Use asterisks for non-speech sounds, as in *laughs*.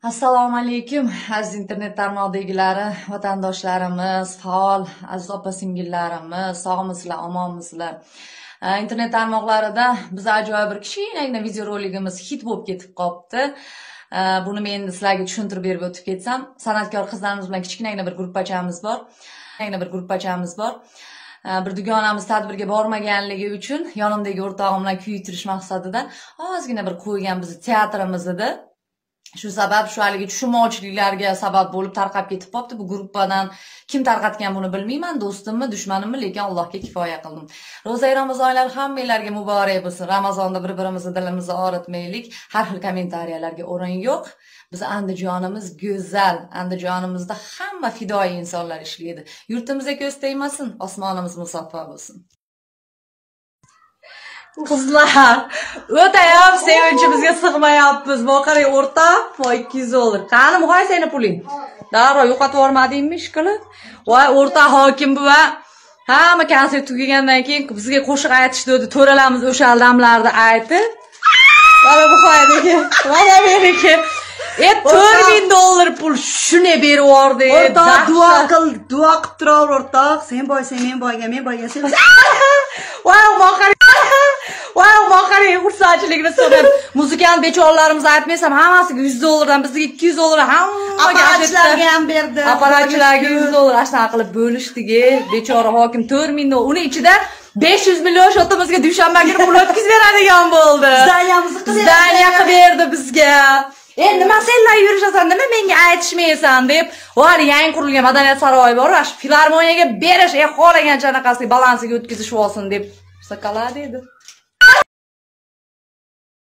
assalomu alaykum aziz internet tarmog'idagilari vatandoshlarimiz faol aziz opa singillarimiz sog'misizlar omonmisizlar internet tarmoqlarida biz ajoyib bir kichkinagina videoroligimiz hit bo'lib ketib qolibdi buni men endi sizlarga tushuntirib berib o'tib ketsam san'atkor qizlarimiz bilan kichkinagina bir gruppachamiz bor. Kichkinagina bir gruppachamiz bor. Bir dugonamiz tadbirga bormaganligi uchun yonimdagi o'rtog'im bilan kuytirish maqsadida ozgina bir qo'ygan bizni teatrimiz edi. Shu sabab shu haligi tushunmovchiliklarga sabab bo'lib tarqab ketib qolibdi bu gruppadan kim tarqatgan buni bilmayman do'stimmi dushmanimmi lekin allohga kifoya qildim. Ro'za ramazonlar hammanglarga muborak bo'lsin. Ramazonda bir birimizni dilimizni og'ritmaylik. Har xil kommentariyalarga o'rin yo'q. Biz andijonimiz go'zal. Andijonimizda hamma fidoyi insonlar ishlaydi. Yurtimizga ko'z tegmasin osmonimiz musaffo bo'lsin. Qizlar o'tayam sevinchimizga sig'mayapmiz. Voy ikki yuz dollar qani muhay seni puling? Darrov yo'qotib yubormadingmi ishqilib? Voy o'rtoq hokim buva hamma konsert tugagandan keyin bizga qo'shiq aytishdi dedi. To'ralarimiz o'sha damlarda aytib. Mana buxoyniki mana meniki. E to'rt ming dollar pul shuni berib yubordi. O'rtoq duo qil duo qilib turaver o'rtoq. Sen boysang men boyga men boyga sen *laughs* voy boqaring *laughs* voy boqaring xursandchilikni so'rab muzikant bechoralarimiz aytmaysam hammasiga yuz dollardan bizga ikki yuz dollar hammaga aparachilarga ham berdi. Aparachilarga yuz dollar shunaqa qilib bo'lishdik bechora hokim to'rt ming dollar uni ichida besh yuz million shotimizga dushanba kuni pul o'tkazib beradigan bo'ldi. Zdaniyamizni qilib zdaniya qilib berdi bizga. E nima senlar yurishasan nima menga aytishmaysan deb. Hali yangi qurilgan madaniyat saroyi bor shu filarmoniyaga berish e xohlagancha anaqasiga balansiga o'tkazishib olsin deb. Sokoladi edi